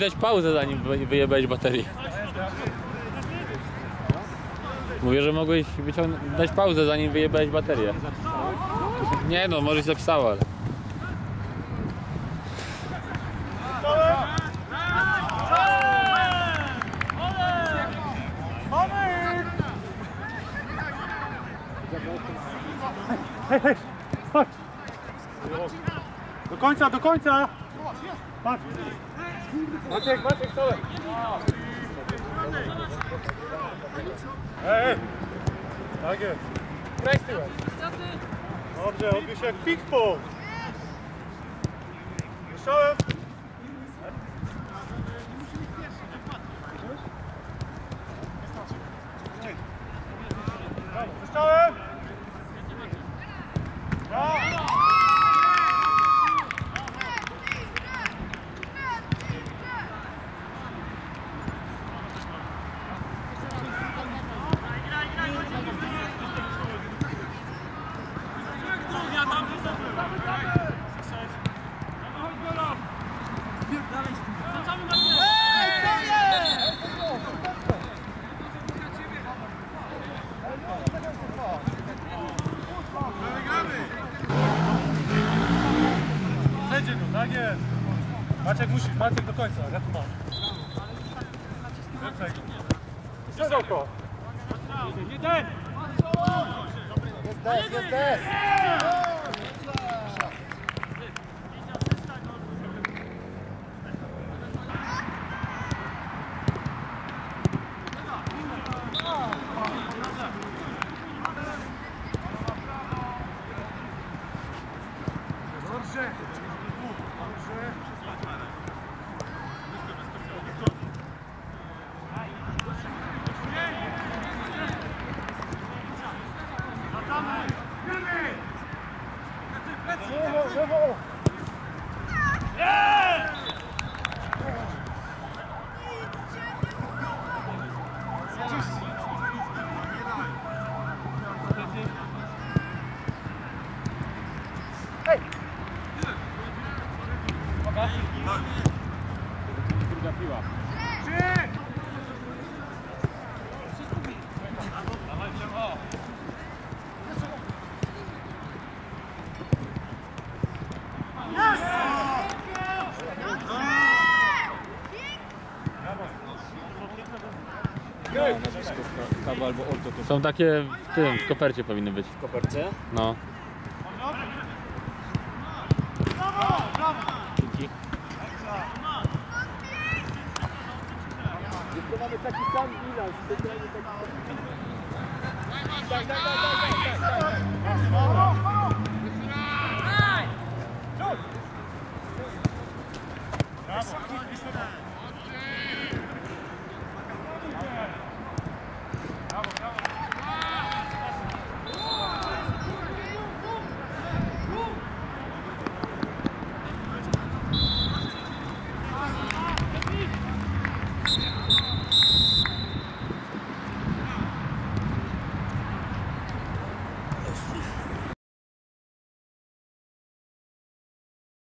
Dać pauzę zanim wy- wyjebałeś baterię. Mówię, że mogłeś dać pauzę zanim wyjebałeś baterię. Nie no, może się zapisało, ale... Do końca, do końca! Patrz! Maciek, Maciek, stole! Ej, ej! Tak jest. Z tyłem. Dobrze, odbił się jak ping-pong. Wyszałem. Maciek musisz, Maciek do końca, ja tu mam. Wyprzej go. Szeroko. Jeden! Jest des, jest des! Hey! nazwisko Kawa albo Orto. To Są takie w tym, w kopercie powinny być. w kopercie. No. Dzięki. mamy taki sam bilans, specjalnie taki sam. Tak, tak, tak, tak, tak.